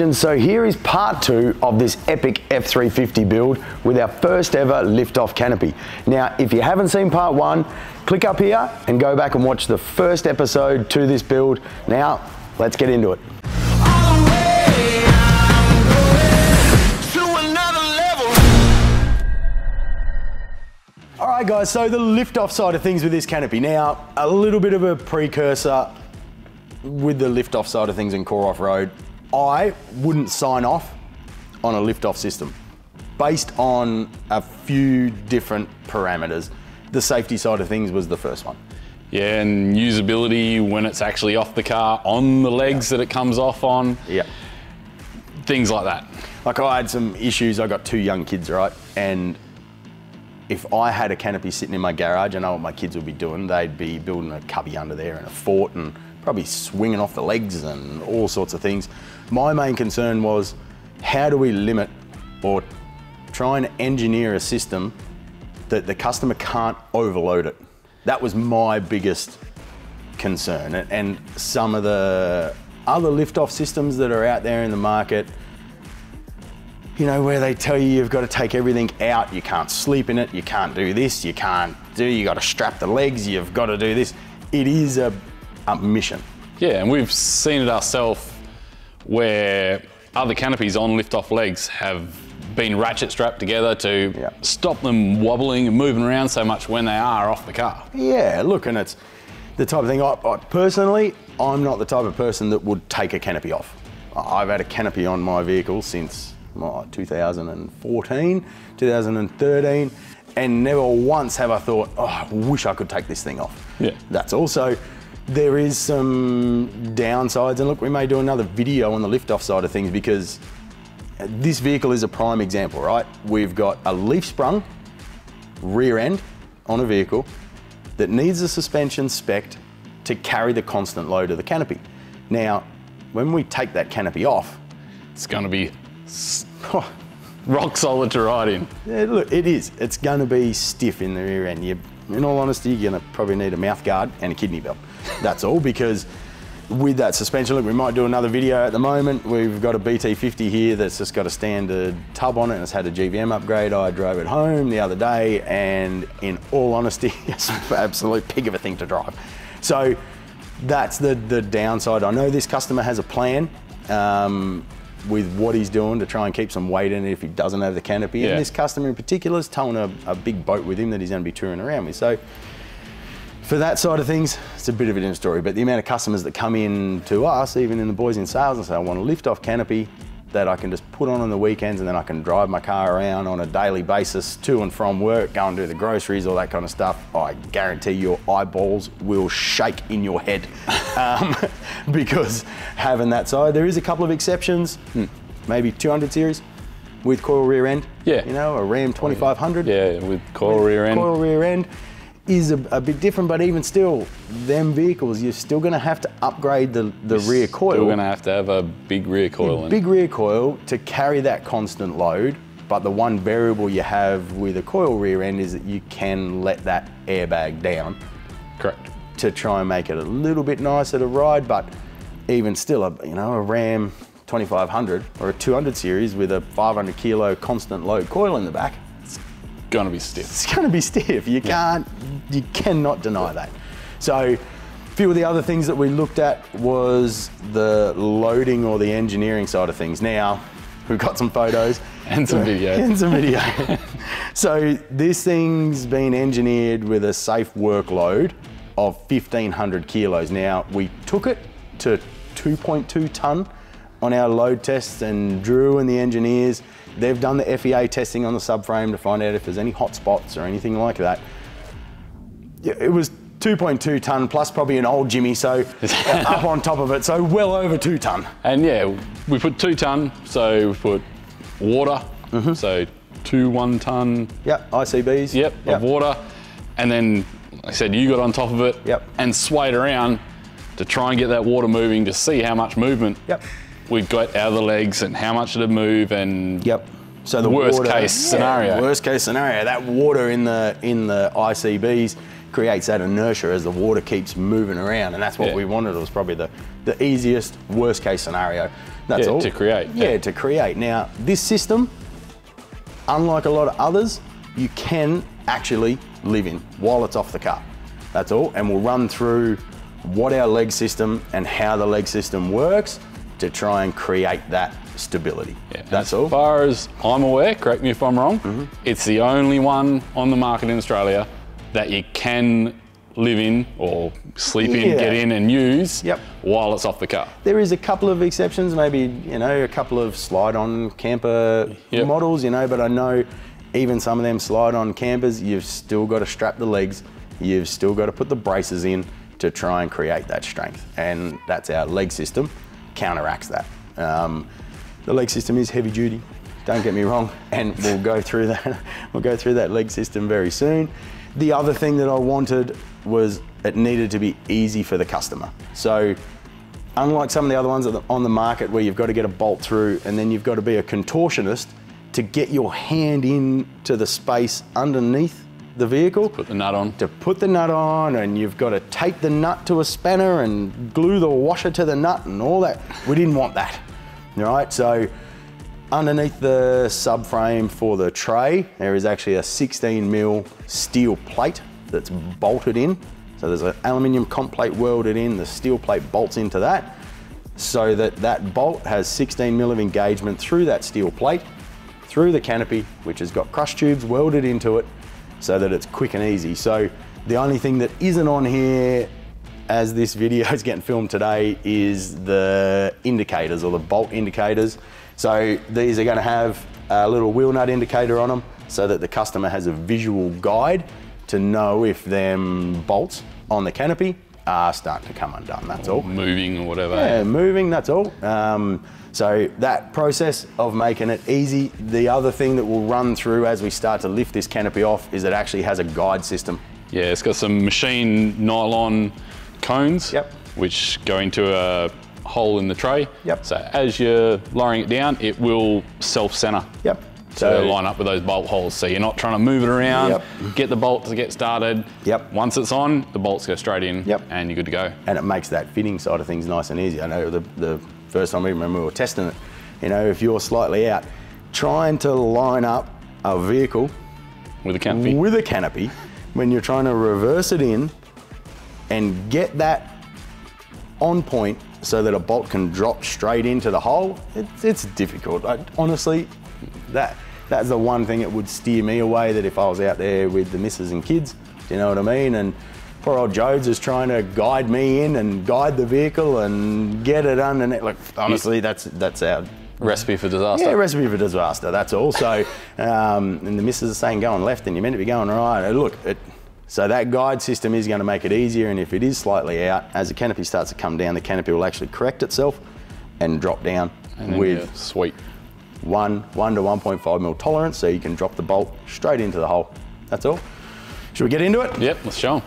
legends, so here is part two of this epic F350 build with our first ever lift-off canopy. Now, if you haven't seen part one, click up here and go back and watch the first episode to this build. Now, let's get into it. All right, guys, so the lift-off side of things with this canopy. Now, a little bit of a precursor with the lift-off side of things in Core Off-Road. I wouldn't sign off on a lift-off system based on a few different parameters. The safety side of things was the first one. Yeah, and usability when it's actually off the car, on the legs yeah. that it comes off on. Yeah. Things like that. Like I had some issues, I got two young kids, right? And if I had a canopy sitting in my garage, I know what my kids would be doing. They'd be building a cubby under there and a fort and probably swinging off the legs and all sorts of things. My main concern was how do we limit or try and engineer a system that the customer can't overload it. That was my biggest concern. And some of the other lift-off systems that are out there in the market, you know, where they tell you you've got to take everything out, you can't sleep in it, you can't do this, you can't do, you got to strap the legs, you've got to do this. It is a, a mission. Yeah, and we've seen it ourselves where other canopies on lift-off legs have been ratchet strapped together to yeah. stop them wobbling and moving around so much when they are off the car. Yeah, look, and it's the type of thing, I, I, personally, I'm not the type of person that would take a canopy off. I've had a canopy on my vehicle since oh, 2014, 2013, and never once have I thought, oh, I wish I could take this thing off. Yeah. That's also, there is some downsides, and look, we may do another video on the lift-off side of things because this vehicle is a prime example, right? We've got a leaf sprung rear end on a vehicle that needs a suspension spec to carry the constant load of the canopy. Now, when we take that canopy off, it's going to be rock solid to ride in. Yeah, look, it is. It's going to be stiff in the rear end. You, in all honesty, you're going to probably need a mouth guard and a kidney belt. That's all because with that suspension, look, we might do another video at the moment. We've got a BT50 here that's just got a standard tub on it and it's had a GVM upgrade. I drove it home the other day and in all honesty, it's an absolute pig of a thing to drive. So that's the, the downside. I know this customer has a plan. Um, with what he's doing to try and keep some weight in it if he doesn't have the canopy. Yeah. And this customer in particular is towing a, a, big boat with him that he's going to be touring around with. So for that side of things, it's a bit of a different story. But the amount of customers that come in to us, even in the boys in sales, and say, I want a lift off canopy that I can just put on on the weekends and then I can drive my car around on a daily basis to and from work, go and do the groceries, all that kind of stuff. I guarantee your eyeballs will shake in your head um, because having that side, there is a couple of exceptions, hmm. maybe 200 series with coil rear end. Yeah. You know, a Ram 2500. Yeah, with coil with rear end. Coil rear end is a, a, bit different, but even still, them vehicles, you're still going to have to upgrade the, the rear coil. You're going to have to have a big rear coil. big rear coil to carry that constant load. But the one variable you have with a coil rear end is that you can let that airbag down. Correct. To try and make it a little bit nicer to ride, but even still, a, you know, a Ram 2500 or a 200 series with a 500 kilo constant load coil in the back, going to be stiff. It's going to be stiff. You can't, you cannot deny that. So a few of the other things that we looked at was the loading or the engineering side of things. Now, we've got some photos. and some video. and some video. so this thing's been engineered with a safe workload of 1500 kilos. Now, we took it to 2.2 ton on our load tests and Drew and the engineers They've done the FEA testing on the subframe to find out if there's any hot spots or anything like that. It was 2.2 ton plus probably an old Jimmy, so up on top of it, so well over two ton. And yeah, we put two ton, so we put water, mm -hmm. so two one ton. Yep, ICBs. Yep, yep, of water, and then like I said you got on top of it. Yep. And swayed around to try and get that water moving to see how much movement. Yep we got out of the legs and how much it'd move and yep. So the worst water, case scenario. Yeah, worst case scenario. That water in the in the ICBs creates that inertia as the water keeps moving around, and that's what Yeah. we wanted. It was probably the, the easiest, worst case scenario. That's Yeah, all. to create, Yeah, yeah. to create. Now, this system, unlike a lot of others, you can actually live in while it's off the car. That's all. And we'll run through what our leg system and how the leg system works to try and create that stability. Yeah, That's as all. Mm-hmm. far as I'm aware, correct me if I'm wrong, it's the only one on the market in Australia that you can live in or sleep in, get in and use Yep. while it's off the car. There is a couple of exceptions, maybe, you know, a couple of slide on camper Yep. models, you know, but I know even some of them slide on campers, you've still got to strap the legs, you've still got to put the braces in to try and create that strength. And that's our leg system, counteracts that. Um, the leg system is heavy duty, don't get me wrong, and we'll go through that. We'll go through that leg system very soon. The other thing that I wanted was it needed to be easy for the customer. So unlike some of the other ones on the market where you've got to get a bolt through and then you've got to be a contortionist to get your hand into the space underneath the vehicle Put the nut on. to put the nut on and you've got to tape the nut to a spanner and glue the washer to the nut and all that. We didn't want that. All right, so underneath the subframe for the tray, there is actually a 16 mil steel plate that's bolted in. So there's an aluminium comp plate welded in, the steel plate bolts into that so that that bolt has 16 mil of engagement through that steel plate, through the canopy, which has got crush tubes welded into it so that it's quick and easy. So the only thing that isn't on here as this video is getting filmed today is the indicators or the bolt indicators. So these are gonna have a little wheel nut indicator on them so that the customer has a visual guide to know if them bolts on the canopy are starting to come undone, that's all. Moving or whatever. Yeah, moving, that's all. Um, so that process of making it easy. The other thing that we'll run through as we start to lift this canopy off is it actually has a guide system. Yeah, it's got some machine nylon cones, Yep. which go into a hole in the tray. Yep. So as you're lowering it down, it will self-center. Yep. So line up with those bolt holes. So you're not trying to move it around, Yep. get the bolt to get started. Yep. Once it's on, the bolts go straight in Yep. and you're good to go. and it makes that fitting side of things nice and easy. I know the, the first time we remember we were testing it, you know, if you're slightly out, trying to line up a vehicle With a canopy. with a canopy when you're trying to reverse it in and get that on point so that a bolt can drop straight into the hole, it's, it's difficult. I, honestly, that that's the one thing that would steer me away. That if I was out there with the missus and kids, do you know what I mean? And poor old Jodes is trying to guide me in and guide the vehicle and get it underneath. Like honestly, that's that's our Recipe for disaster. yeah, recipe for disaster. That's all. So, um, and the missus is saying going left, and you're meant to be going right. And Look, it, so that guide system is going to make it easier. And if it is slightly out, as the canopy starts to come down, the canopy will actually correct itself and drop down And with sweet. One one to 1.5 mil tolerance, so you can drop the bolt straight into the hole. That's all. Should we get into it? Yep, let's show 'em.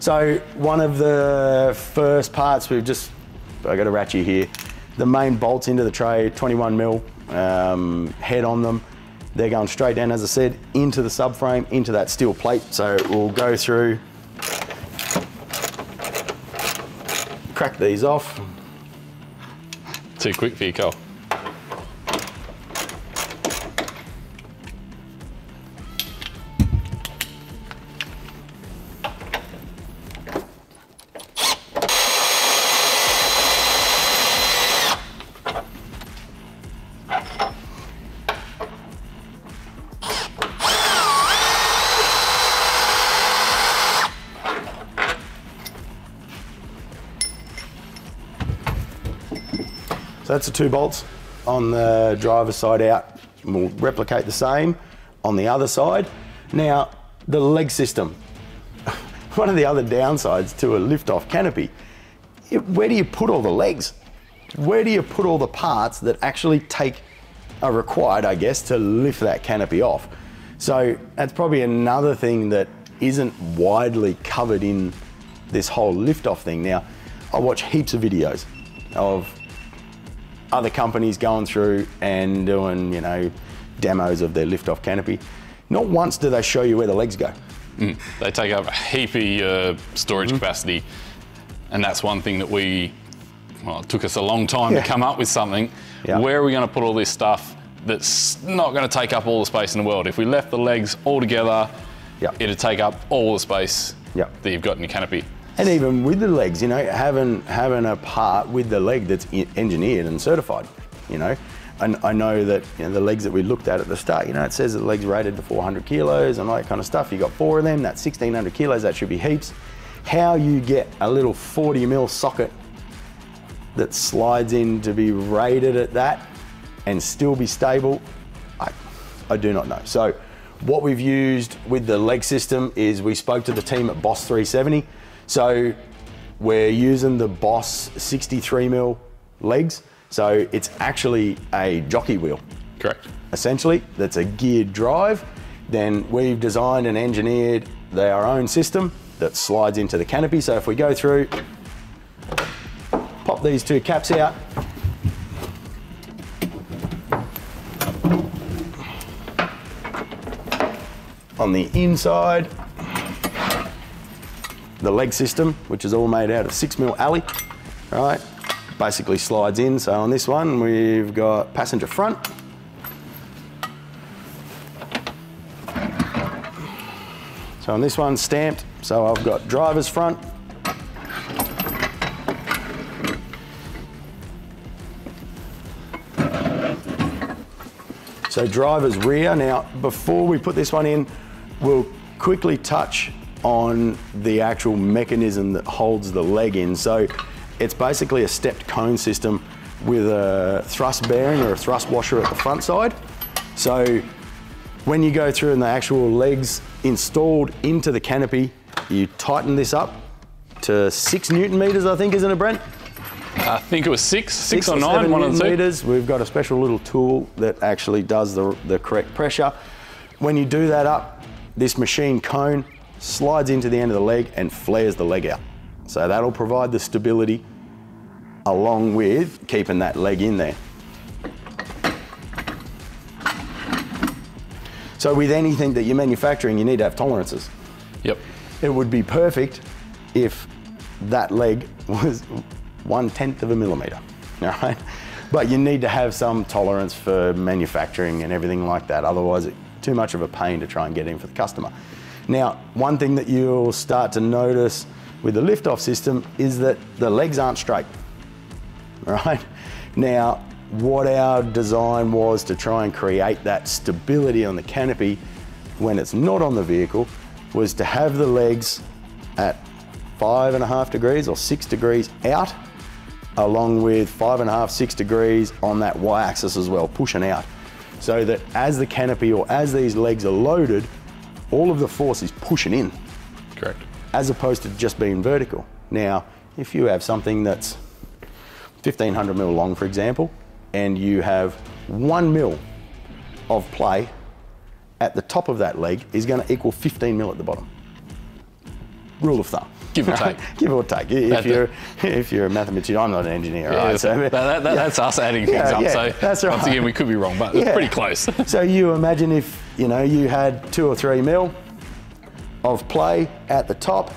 So one of the first parts we've just, I got a ratchet here. The main bolts into the tray, 21 mil um, head on them. They're going straight down, as I said, into the subframe, into that steel plate. So we'll go through, crack these off. Too quick for you, Cole. So that's the two bolts on the driver's side out. We'll replicate the same on the other side. Now, the leg system. One of the other downsides to a lift-off canopy, it- where do you put all the legs? Where do you put all the parts that actually take, are required, I guess, to lift that canopy off? So that's probably another thing that isn't widely covered in this whole lift-off thing. Now, I watch heaps of videos of other companies going through and doing, you know, demos of their liftoff canopy. Not once do they show you where the legs go. They take up a heap of uh, storage capacity, and that's one thing that we. Well, it took us a long time Yeah. to come up with something. Yeah. Where are we going to put all this stuff that's not going to take up all the space in the world? If we left the legs all together, Yeah. it'd take up all the space Yeah. that you've got in your canopy. And even with the legs, you know, having having a part with the leg that's engineered and certified, you know. And I know that you know, the legs that we looked at at the start, you know, it says the legs rated to 400 kilos and all that kind of stuff. You got four of them, that's 1600 kilos, that should be heaps. How you get a little 40 mil socket that slides in to be rated at that and still be stable, I, I do not know. So what we've used with the leg system is we spoke to the team at Boss 370. So we're using the Boss 63 mil legs. So it's actually a jockey wheel Correct. essentially that's a geared drive. Then we've designed and engineered our own system that slides into the canopy. So if we go through, pop these two caps out. On the inside, the leg system, which is all made out of six mil alley, right? Basically slides in. So on this one, we've got passenger front, So on this one, stamped. So I've got driver's front. So driver's rear. Now, before we put this one in, we'll quickly touch on the actual mechanism that holds the leg in. So it's basically a stepped cone system with a thrust bearing or a thrust washer at the front side. So when you go through and the actual legs installed into the canopy, you tighten this up to six newton meters, I think, isn't it, Brent? I think it was six, six, or nine, seven one of the meters. We've got a special little tool that actually does the, the correct pressure. When you do that up, this machine cone slides into the end of the leg and flares the leg out. So that'll provide the stability along with keeping that leg in there. So with anything that you're manufacturing, you need to have tolerances. Yep. It would be perfect if that leg was one tenth of a millimeter, all right? But you need to have some tolerance for manufacturing and everything like that. Otherwise, it's too much of a pain to try and get in for the customer. Now, one thing that you'll start to notice with the lift-off system is that the legs aren't straight, right? Now, what our design was to try and create that stability on the canopy when it's not on the vehicle was to have the legs at five and a half degrees or six degrees out, along with five and a half, six degrees on that y axis as well, pushing out. So that as the canopy or as these legs are loaded, all of the force is pushing in Correct. as opposed to just being vertical. Now, if you have something that's 1500 mil long, for example, and you have one mil of play at the top of that leg is going to equal 15 mil at the bottom. Rule of thumb. Give or take. Give or take. If That's you're if you're a mathematician, I'm not an engineer, Yeah, right? so that, that, that- that's us adding things Yeah, up. yeah, so that's right. once again, we could be wrong, but it's pretty close. so you imagine if you know you had two or three mil of play at the top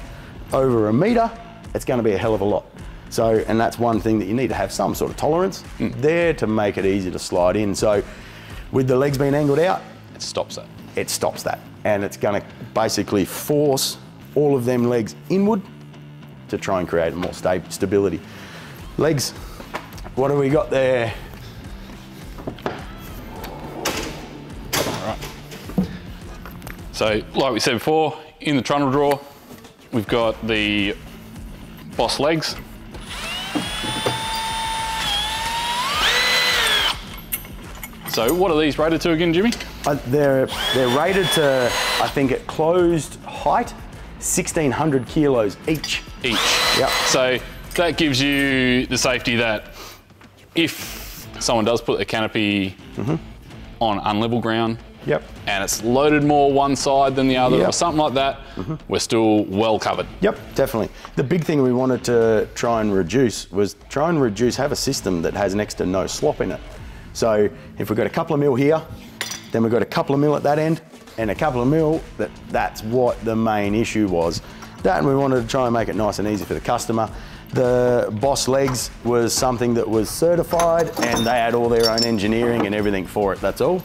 over a meter, it's going to be a hell of a lot. So, and that's one thing that you need to have some sort of tolerance hmm. there to make it easy to slide in. So, with the legs being angled out, it stops that. it stops that, and it's going to basically force all of them legs inward to try and create more sta- stability. Legs, what have we got there? All right. So, like we said before, in the trundle drawer, we've got the boss legs. So, what are these rated to again, Jimmy? Uh, they're they're rated to I think at closed height, 1600 kilos each. Each. Yep. So, that gives you the safety that if someone does put a canopy mm-hmm. on unlevel ground, Yep. and it's loaded more one side than the other Yep. or something like that, mm-hmm. we're still well covered. Yep, definitely. The big thing we wanted to try and reduce was try and reduce, have a system that has next to no slop in it. So if we've got a couple of mil here, then we've got a couple of mil at that end, and a couple of mil, that that's what the main issue was. That and we wanted to try and make it nice and easy for the customer. The Boss legs was something that was certified and they had all their own engineering and everything for it, that's all.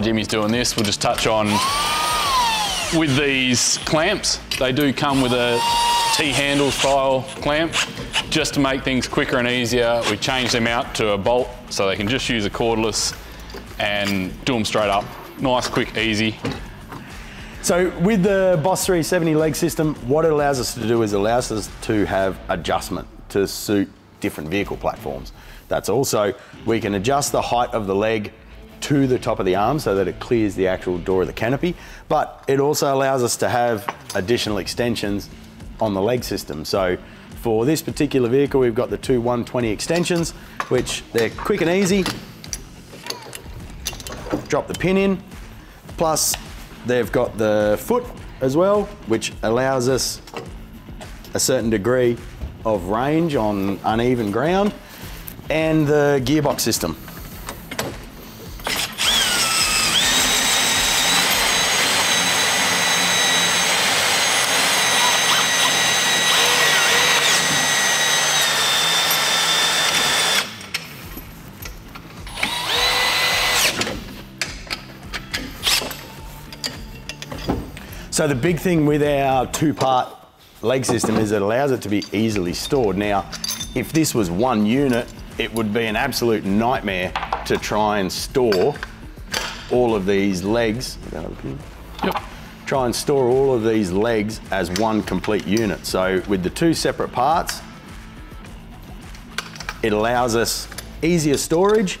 Jimmy's doing this, we'll just touch on with these clamps. They do come with a T-handle style clamp. Just to make things quicker and easier, we change them out to a bolt so they can just use a cordless and do them straight up. Nice, quick, easy. So with the Boss 370 leg system, what it allows us to do is allows us to have adjustment to suit different vehicle platforms. That's also, we can adjust the height of the leg to the top of the arm so that it clears the actual door of the canopy, but it also allows us to have additional extensions on the leg system. So for this particular vehicle, we've got the two 120 extensions, which they're quick and easy. Drop the pin in, plus they've got the foot as well, which allows us a certain degree of range on uneven ground, and the gearbox system. So the big thing with our two-part leg system is it allows it to be easily stored. Now, if this was one unit, it would be an absolute nightmare to try and store all of these legs. Yep. Try and store all of these legs as one complete unit. So with the two separate parts, it allows us easier storage.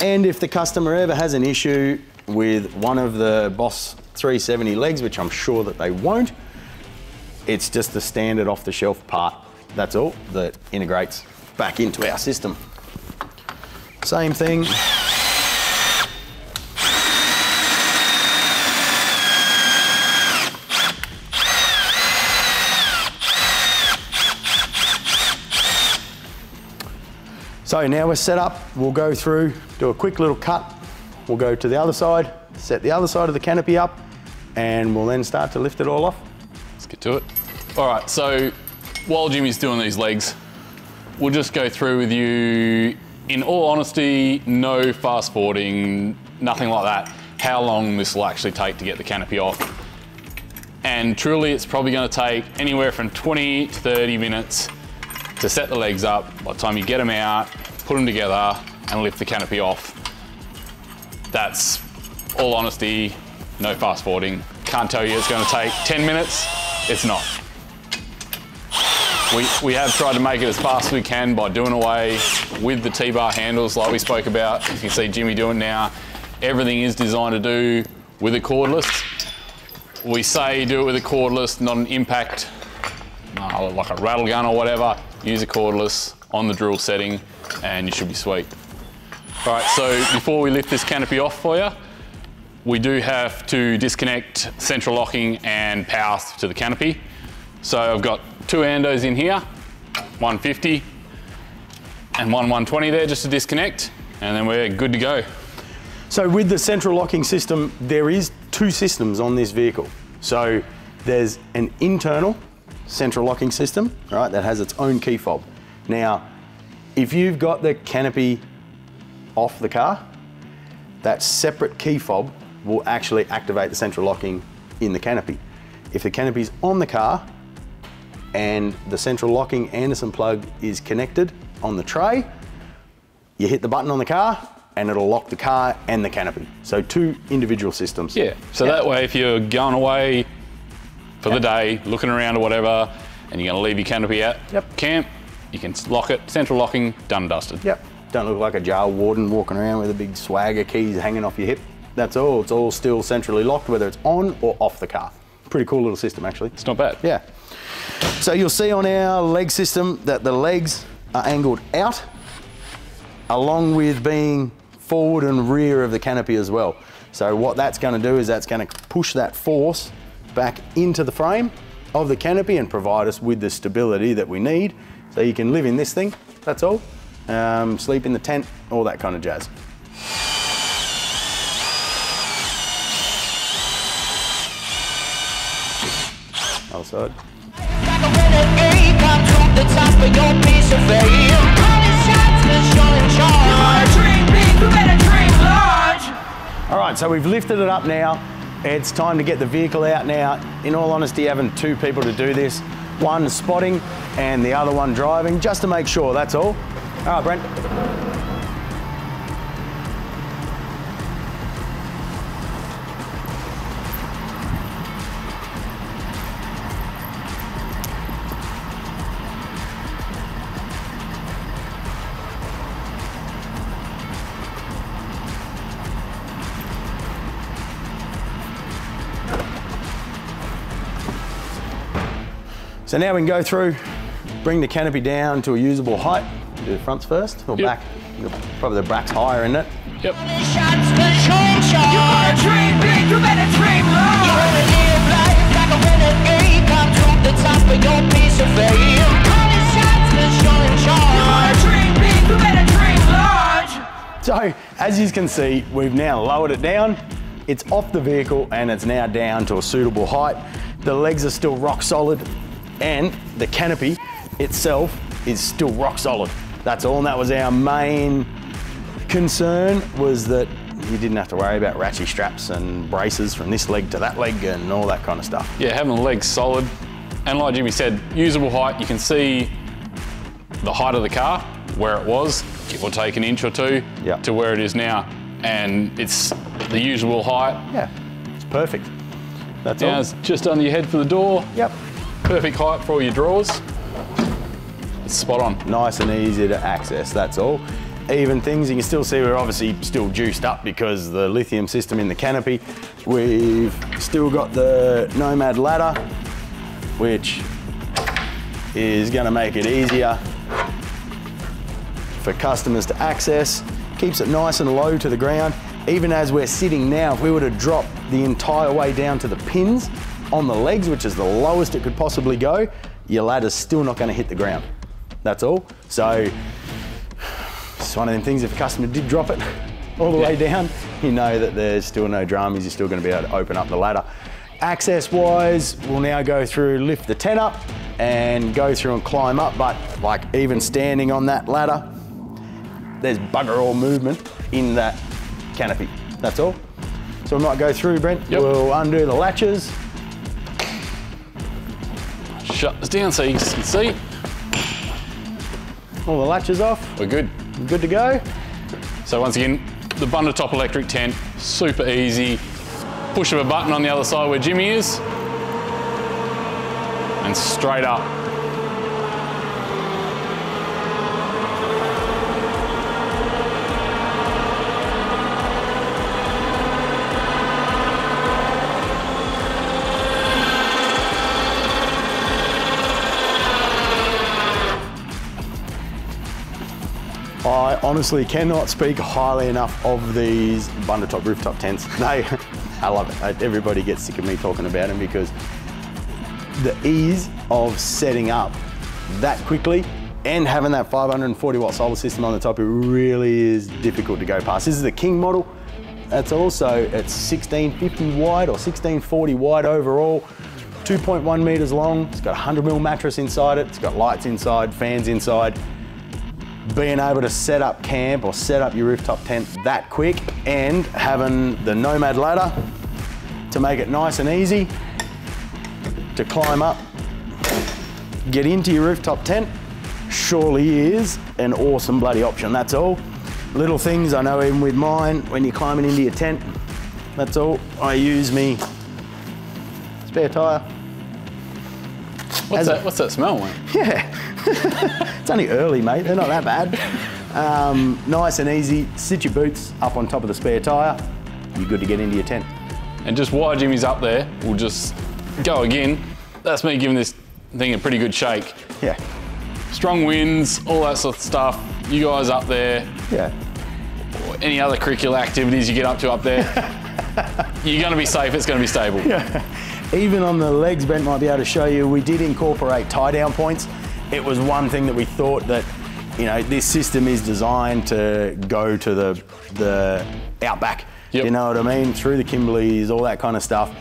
And if the customer ever has an issue with one of the Boss 370 legs, which I'm sure that they won't. It's just the standard off the shelf part, that's all, that integrates back into our system. Same thing. So now we're set up, we'll go through, do a quick little cut. We'll go to the other side, set the other side of the canopy up, and we'll then start to lift it all off. Let's get to it. All right, so while Jimmy's doing these legs, we'll just go through with you, in all honesty, no fast forwarding, nothing like that, how long this will actually take to get the canopy off. And truly, it's probably gonna take anywhere from 20 to 30 minutes to set the legs up. By the time you get them out, put them together, and lift the canopy off. That's all honesty, no fast forwarding. Can't tell you it's going to take 10 minutes. It's not. We, we have tried to make it as fast as we can by doing away with the T-bar handles like we spoke about. You can see Jimmy doing now. Everything is designed to do with a cordless. We say do it with a cordless, not an impact, uh, like a rattle gun or whatever. Use a cordless on the drill setting and you should be sweet. All right, so before we lift this canopy off for you, we do have to disconnect central locking and power to the canopy. So I've got two Andos in here, 150 and one 120 there just to disconnect, and then we're good to go. So with the central locking system, there is two systems on this vehicle. So there's an internal central locking system, right, that has its own key fob. Now, if you've got the canopy off the car, that separate key fob will actually activate the central locking in the canopy. If the canopy is on the car and the central locking Anderson plug is connected on the tray, you hit the button on the car and it'll lock the car and the canopy. So two individual systems. Yeah, so yeah. that way if you're going away for yep. the day, looking around or whatever, and you're gonna leave your canopy at yep. camp, you can lock it, central locking, done dusted. Yep, don't look like a jail warden walking around with a big swagger keys hanging off your hip. That's all. It's all still centrally locked, whether it's on or off the car. Pretty cool little system, actually. It's not bad. Yeah. So you'll see on our leg system that the legs are angled out, along with being forward and rear of the canopy as well. So what that's going to do is that's going to push that force back into the frame of the canopy and provide us with the stability that we need. So you can live in this thing, that's all. Um, sleep in the tent, all that kind of jazz. Other side. Like a renegade, come to the top of your piece of fame. All the shots 'cause you're in charge. Dream big, you better dream large. All right, so we've lifted it up now. It's time to get the vehicle out now. In all honesty, having two people to do this, one spotting and the other one driving, just to make sure, that's all. Right, Brent. So now we can go through, bring the canopy down to a usable height. Do the fronts first, or Yep. back. Probably the back's higher, isn't it? Yep. All the shots 'cause you're in charge. Dream big, you better dream large. You wanna live life like a renegade, come to the top of your piece of fame. All the shots 'cause you're in charge. Dream big, you better dream large. So, as you can see, we've now lowered it down. It's off the vehicle and it's now down to a suitable height. The legs are still rock solid and the canopy itself is still rock solid. That's all, and that was our main concern was that you didn't have to worry about ratchet straps and braces from this leg to that leg and all that kind of stuff. Yeah, having the legs solid. And like Jimmy said, usable height. You can see the height of the car, where it was, give or take an inch or two, Yep. to where it is now. And it's the usual height. Yeah, it's perfect. That's Now all. it's just under your head for the door. Yep. Perfect height for all your drawers. Spot on. nice and easy to access, that's all. Even things, you can still see we're obviously still juiced up because the lithium system in the canopy. We've still got the Nomad ladder, which is gonna make it easier for customers to access. Keeps it nice and low to the ground. Even as we're sitting now, if we were to drop the entire way down to the pins on the legs, which is the lowest it could possibly go, your ladder's still not gonna hit the ground. That's all. So it's one of them things, if a customer did drop it all the way down, you know that there's still no dramas, you're still gonna be able to open up the ladder. Access wise, we'll now go through, lift the tent up and go through and climb up, but like even standing on that ladder, there's bugger all movement in that canopy. That's all. So we might go through, Brent. Yep. We'll undo the latches. Shut this down so you can see. All the latches off. We're good. Good to go. So once again, the Bundutop electric tent, super easy. Push of a button on the other side where Jimmy is. And straight up. Honestly cannot speak highly enough of these Bundutop rooftop tents. They, I love it. Everybody gets sick of me talking about them because the ease of setting up that quickly and having that 540 watt solar system on the top, it really is difficult to go past. This is the King model. That's also, it's 1650 wide or 1640 wide overall. 2.1 meters long. It's got a 100 mil mattress inside it. It's got lights inside, fans inside being able to set up camp or set up your rooftop tent that quick and having the Nomad ladder to make it nice and easy to climb up, get into your rooftop tent, surely is an awesome bloody option. That's all. Little things I know even with mine, when you're climbing into your tent, that's all. I use me spare tire. What's that, what's that smell, mate? Yeah. it's only early, mate. They're not that bad. Um, nice and easy. Sit your boots up on top of the spare tyre. You're good to get into your tent. And just while Jimmy's up there, we'll just go again. That's me giving this thing a pretty good shake. Yeah. Strong winds, all that sort of stuff. You guys up there, Yeah. any other curricular activities you get up to up there, you're going to be safe. It's going to be stable. Even on the legs, Brent might be able to show you, we did incorporate tie down points. It was one thing that we thought that, you know, this system is designed to go to the, the outback. Yep. You know what I mean? Through the Kimberleys, all that kind of stuff.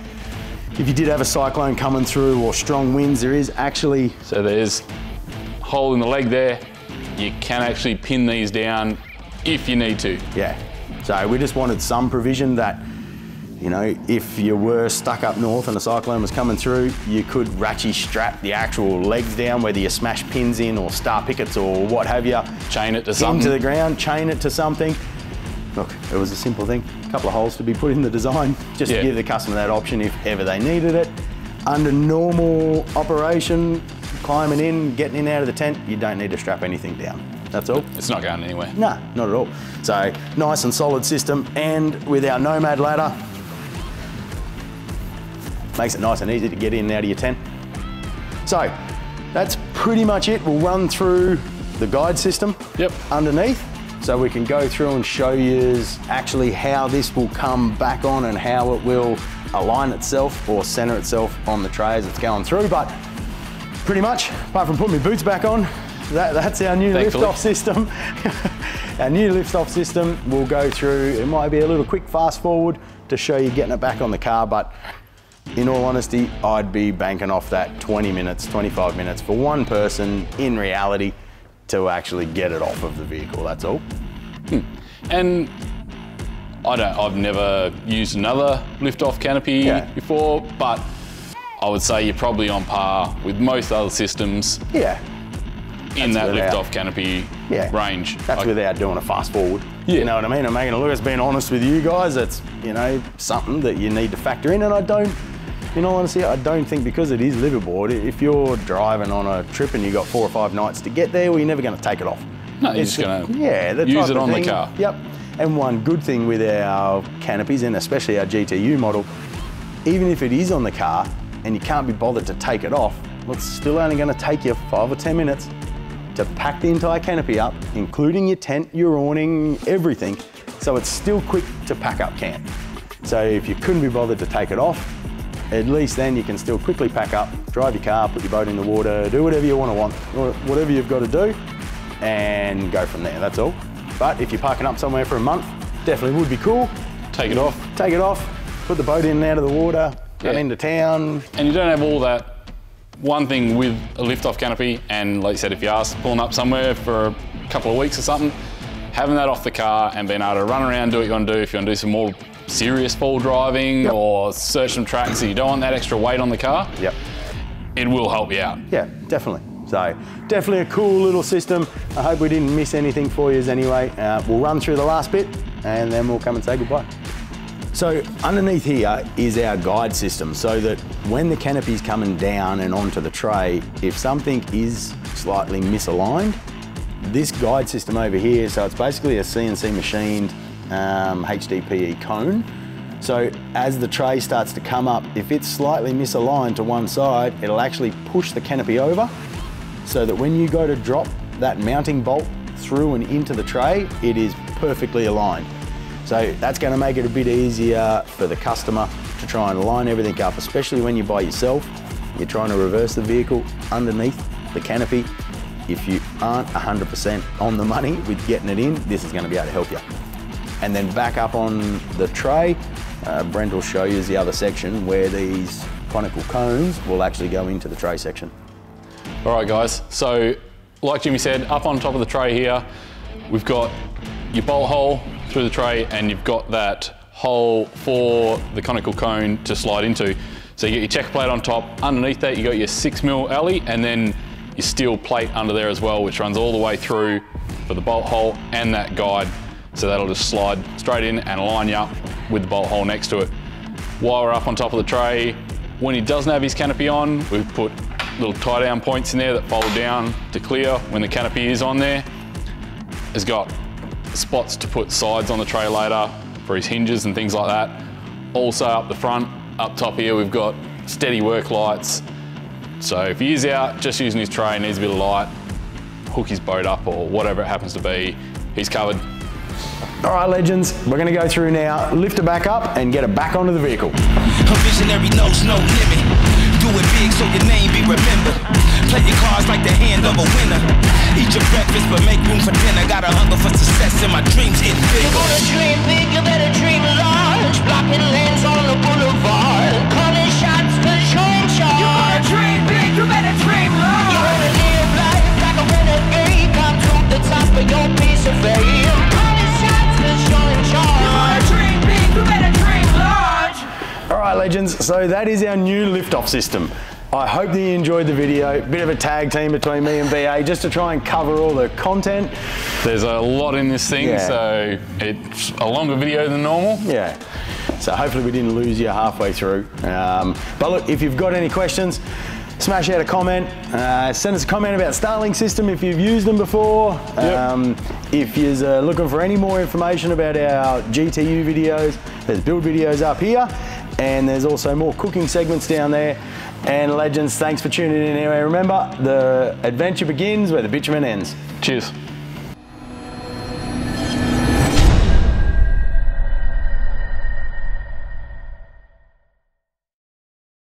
If you did have a cyclone coming through or strong winds, there is actually, So there's hole in the leg there. You can actually pin these down if you need to. yeah. So we just wanted some provision that, you know, if you were stuck up north and a cyclone was coming through, you could ratchet strap the actual legs down, whether you smash pins in or star pickets or what have you, Chain it to into something. the ground, chain it to something. Look, it was a simple thing. A couple of holes to be put in the design, just Yeah. to give the customer that option if ever they needed it. Under normal operation, climbing in, getting in out of the tent, you don't need to strap anything down. That's all. It's not going anywhere. No, not at all. So nice and solid system, and with our Nomad ladder, makes it nice and easy to get in and out of your tent. So that's pretty much it. We'll run through the guide system Yep. underneath, so we can go through and show you actually how this will come back on and how it will align itself or center itself on the tray as it's going through. But pretty much, apart from putting my boots back on, that, that's our new Thankfully. lift-off system. our new lift-off system will go through, it might be a little quick fast forward to show you getting it back on the car, but in all honesty, I'd be banking off that 20 minutes, 25 minutes for one person in reality to actually get it off of the vehicle, that's all. Hmm. And I don't. I've never used another lift-off canopy Yeah. before, but I would say you're probably on par with most other systems Yeah, in That's that lift-off canopy yeah. range. That's Like, without doing a fast forward. Yeah. You know what I mean? I'm making a look, it's being honest with you guys, it's, you know, something that you need to factor in, and I don't, in know, honestly, I don't think because it is liverboard, if you're driving on a trip and you've got four or five nights to get there, well, you're never going to take it off. No, you're It's just gonna yeah, the use it on the car. Yep. And one good thing with our canopies, and especially our GTU model, even if it is on the car and you can't be bothered to take it off, well, it's still only going to take you five or 10 minutes to pack the entire canopy up, including your tent, your awning, everything. So it's still quick to pack up camp. So if you couldn't be bothered to take it off, at least then you can still quickly pack up, drive your car, put your boat in the water, do whatever you want to want, whatever you've got to do, and go from there. That's all. But if you're parking up somewhere for a month, definitely would be cool. take it off. Take it off, put the boat in and out of the water, run into town. And you don't have all that. One thing with a lift-off canopy, and like you said, if you are pulling up somewhere for a couple of weeks or something, having that off the car and being able to run around, do what you want to do. If you want to do some more serious fall driving Yep. or search some tracks that you don't want that extra weight on the car, Yep. it will help you out. Yeah, definitely. So definitely a cool little system. I hope we didn't miss anything for you anyway. Uh, we'll run through the last bit and then we'll come and say goodbye. So underneath here is our guide system so that when the canopy's coming down and onto the tray, if something is slightly misaligned, this guide system over here, so it's basically a CNC machined um, HDPE cone. So as the tray starts to come up, if it's slightly misaligned to one side, it'll actually push the canopy over so that when you go to drop that mounting bolt through and into the tray, it is perfectly aligned. So that's going to make it a bit easier for the customer to try and line everything up, especially when you're by yourself. You're trying to reverse the vehicle underneath the canopy. If you aren't 100% on the money with getting it in, this is going to be able to help you. And then back up on the tray, uh, Brent will show you the other section where these conical cones will actually go into the tray section. All right, guys. So, like Jimmy said, up on top of the tray here, we've got your bolt hole through the tray, and you've got that hole for the conical cone to slide into. So you get your checker plate on top. Underneath that, you got your six mil alley, and then your steel plate under there as well, which runs all the way through for the bolt hole and that guide. So that'll just slide straight in and line you up with the bolt hole next to it. While we're up on top of the tray, when he doesn't have his canopy on, we've put little tie down points in there that fold down to clear when the canopy is on there. Has got spots to put sides on the tray later for his hinges and things like that. Also up the front, up top here, we've got Stedi work lights. So if he is out just using his tray, needs a bit of light, hook his boat up or whatever it happens to be, he's covered. All right, legends, we're going to go through now, lift it back up and get it back onto the vehicle. A visionary knows no limit. Do it big so your name be remembered. Play your cards like the hand of a winner. Eat your breakfast, but make room for dinner. Got a hunger for success, and my dreams get You wanna dream big, you better dream large. Blocking lanes on the boulevard. So that is our new lift-off system. I hope that you enjoyed the video. Bit of a tag team between me and BA just to try and cover all the content. There's a lot in this thing, Yeah. so it's a longer video than normal. Yeah. So hopefully we didn't lose you halfway through. Um, but look, if you've got any questions, smash out a comment. Uh, send us a comment about Starlink system if you've used them before. Um, if you're uh, looking for any more information about our GTU videos, there's build videos up here, and there's also more cooking segments down there. And legends, thanks for tuning in. Anyway, remember the adventure begins where the bitumen ends. Cheers.